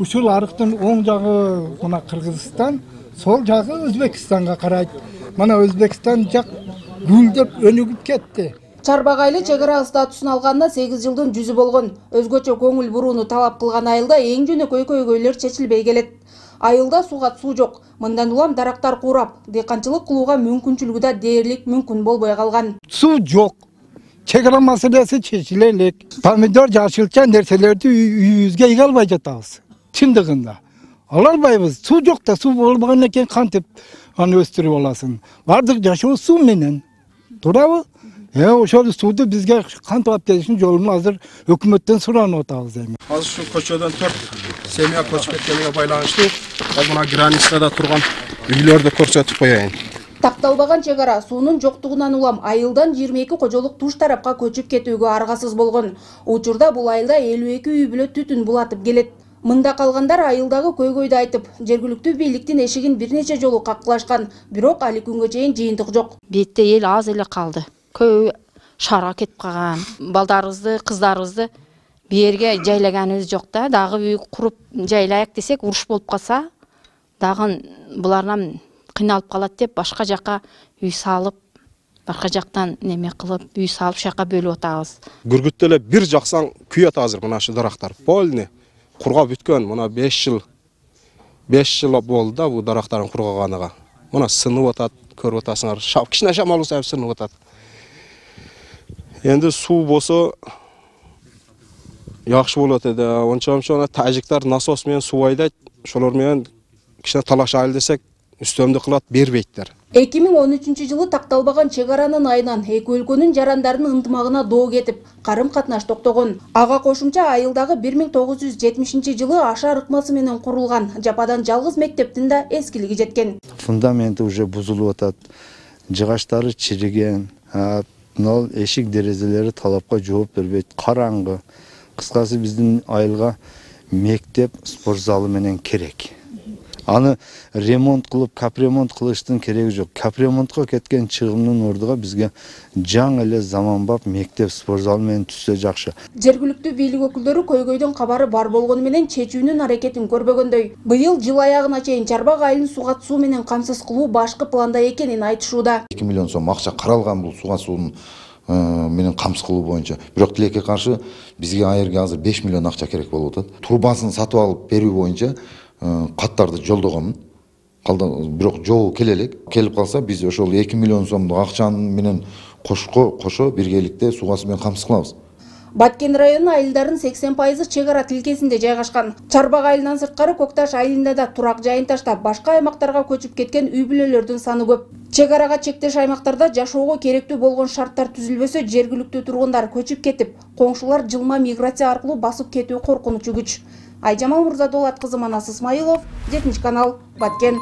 ушул арыктын оң жагы мына кыргызстан сол жагы өзбекстанга карайт. Мына өзбекстан жак гүлдөп өнүгүп кетти. Чарбак айылы чек ара статусун алганына сегиз жылдын жүзү болгон. Өзгөчө көңүл бурууну талап кылган айылда эң жөнөкөй көйгөйлөр чечилбей келет. Айылда суга суу жок. Мындан улам дарактар куурап дыйканчылык кылууга мүмкүнчүлүгү да дээрлик мүмкүн болбой калган. Суу жок. Чек ара маселеси чечиле элек помидор жашылча нерселерди үйүбүзгө ийге албай жатабыз. Чындыгында ала албайбыз суу жок да суу болбогондон кийин кантип аны өстүрүп аласың баардык жашоо суу менен туурабы э ошол сууду бизге кантип алып келиштин жолун азыр өкмөттөн суранып атабыз эми азыр ушу көчөдөн төрт семья көчүп кеткениге байланыштуу ал мына границада турган үйлөрдү көрсөтүп коеюн такталбаган чек ара суунун жоктугунан улам айылдан жыйырма эки кожолук туш тарапка көчүп кетүүгө аргасыз болгон учурда бул айылда элүү эки үй бүлө түтүн булатып келет мында калгандар айылдагы көйгөйдү айтып жергиликтүү бийликтин эшигин бир нече жолу каккылашкан бирок али күнгө чейин жыйынтык жок бетте эл аз эле калды көбү шаарга кетип калган балдарыбызды кыздарыбызды бээрге жайлаганыбыз жок да дагы үй куруп жайлайык десек уруш болуп калса дагы булардан кыйналып калат деп башка жака үй салып башка жактан неме кылып үй салып ушул жака бөлүп атабыз күргүттө эле бир жаксаң күйөт азыр мына ушу дарактар полный. Кургап бүткөн мына беш жыл беш жыл болду да бул дарактардын кургаганыга мына сынып атат көрүп атасыңар кичине шамал болсо сынып атат енді су болсо жакшы болот эди ончо мынча тажиктар насос менен суу айдайт ошолор менен кичине талашайлы десек үстөмдүк кылат бербейттер. Эки миң он үчүнчү жылы такталбаган чек аранын айынан эки өлкөнүн жарандарынын ынтымагына доо кетип карым катнаш токтогон. Ага кошумча айылдагы бир миң тогуз жүз жетимишинчи жылы аша ырыкмасы менен курулган жападан жалгыз мектептин да эскилиги жеткен. Фундаменти уже бузулуп атат. Жыгачтары чириген мына эшик терезелери талапка жооп бербейт. Караңгы. Кыскасы биздин айылга мектеп спорт залы менен керек аны ремонт кылып капремонт кылыштын кереги жок капремонтко кеткен чыгымдын ордуга бизге жаңы эле заманбап мектеп спорт залы менен түшсө жакшы жергиликтүү бийлик өкүлдөрү көйгөйдүн кабары бар болгону менен чечүүнүн аракетин көрбөгөндөй быйыл жыл аягына чейин чарбак айылын суга суу менен камсыз кылуу башкы планда экенин айтышууда эки миллион сом акча каралган бул суга суунун менен камсыз кылуу боюнча бирок тилекке каршы бизге аерге азыр беш миллион акча керек болуп атат трубасын сатып алып берүү боюнча каттарды жолдогонмун. Бирок жобо келе элек келип калса биз ошол эки миллион сомдук акчаны менен кошко кошо биргеликте сууга суу менен камсыз кылабыз. Баткен районунун айылдарынын сексен пайызы чек ара тилкесинде жайгашкан. Чарбак айылынан сырткары көк таш айылында да турак жайын таштап башка аймактарга көчүп кеткен үй бүлөлөрдүн саны көп. Чек арага чектеш аймактарда жашоого керектүү болгон шарттар түзүлбөсө жергиликтүү тургундар көчүп кетип коңшулар жылма миграция аркылуу басып кетүү коркунучу күч айжамал мырзадолат кызы манас ысмайылов жетинчи канал баткен.